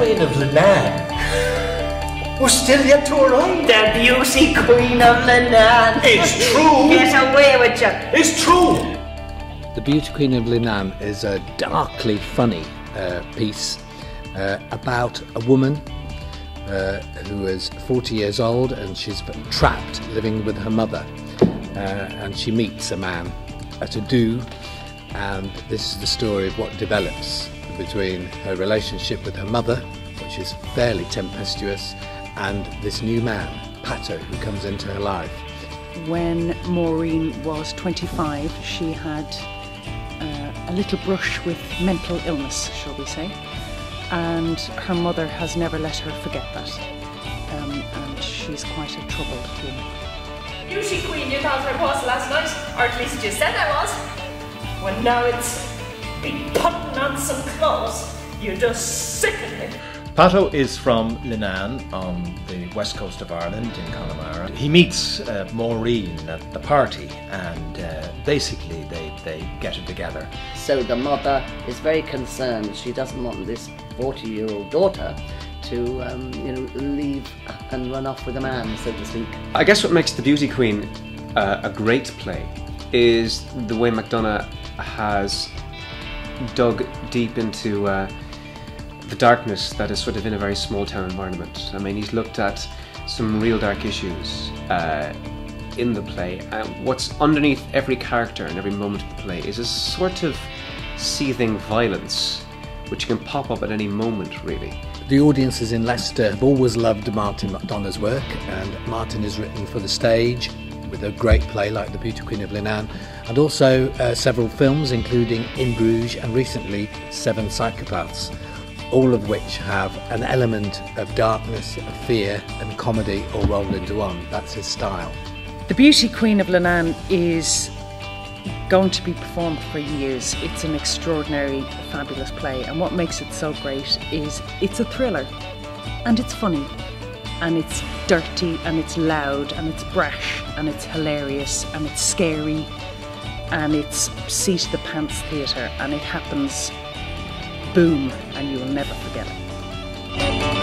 Queen of Leenane was still yet to arrive. The Beauty Queen of Leenane. It's true. Get away with you. It's true. The Beauty Queen of Leenane is a darkly funny uh, piece uh, about a woman uh, who is 40 years old and she's trapped living with her mother. Uh, and she meets a man at a do, and this is the story of what develops between her relationship with her mother, which is fairly tempestuous, and this new man, Pato, who comes into her life. When Maureen was 25, she had uh, a little brush with mental illness, shall we say, and her mother has never let her forget that. Um, and she's quite a troubled woman. Beauty queen you thought I was last night, or at least you said I was. Well, now it's been putting on some clothes. You just sicken me. Pato is from Leenane on the west coast of Ireland in Connemara. He meets uh, Maureen at the party and uh, basically they, they get it together. So the mother is very concerned. She doesn't want this 40 year old daughter to um, you know, leave and run off with a man, so to speak. I guess what makes The Beauty Queen uh, a great play is the way McDonagh has dug deep into uh, the darkness that is sort of in a very small town environment. I mean, he's looked at some real dark issues uh, in the play. And what's underneath every character and every moment of the play is a sort of seething violence which can pop up at any moment, really. The audiences in Leicester have always loved Martin McDonagh's work, and Martin is written for the stage with a great play like The Beauty Queen of Leenane, and also uh, several films, including In Bruges and recently Seven Psychopaths, all of which have an element of darkness, of fear, and comedy all rolled into one. That's his style. The Beauty Queen of Leenane is going to be performed for years. It's an extraordinary, fabulous play, and what makes it so great is it's a thriller, and it's funny, and it's dirty, and it's loud, and it's brash, and it's hilarious, and it's scary, and it's seat the pants theatre, and it happens boom, and you will never forget it.